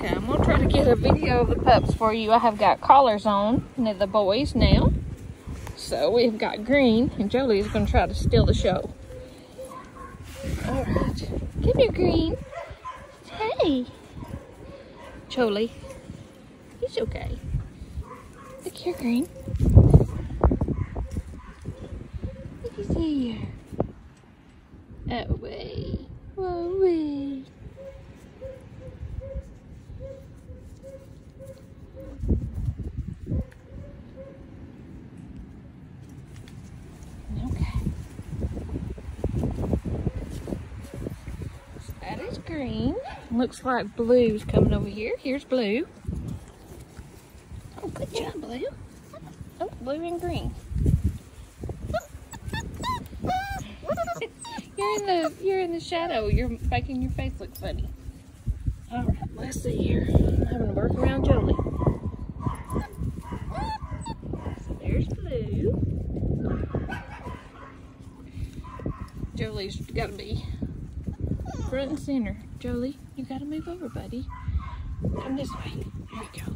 Okay, I'm gonna try to get a video of the pups for you. I have got collars on, the boys now. So we've got Green, and Jolie is gonna try to steal the show. All right, come here, Green. Hey, Jolie. He's okay. Look here, Green. Look here. Away. Away. Okay. So that is green. Looks like blue's coming over here. Here's blue. Oh, good job, blue. Oh, blue and green. you're in the you're in the shadow. You're making your face look funny. All right, let's see here. I'm having to work around Jolie. So there's blue. Jolie's got to be front and center. Jolie, you got to move over, buddy. Come this way. There we go.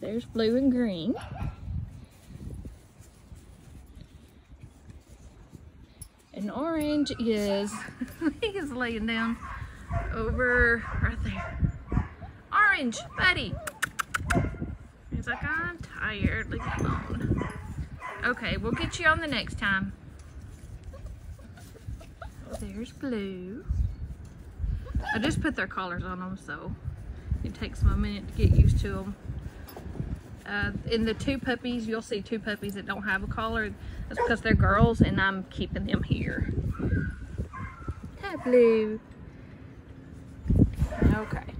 There's blue and green. And orange is, he is laying down over right there. Orange, buddy. He's like, I'm tired, leave me alone. Okay, we'll get you on the next time. There's blue. I just put their collars on them, so it takes them a minute to get used to them. Uh, in the two puppies, you'll see two puppies that don't have a collar. That's because they're girls and I'm keeping them here. Hi, Blue. Okay.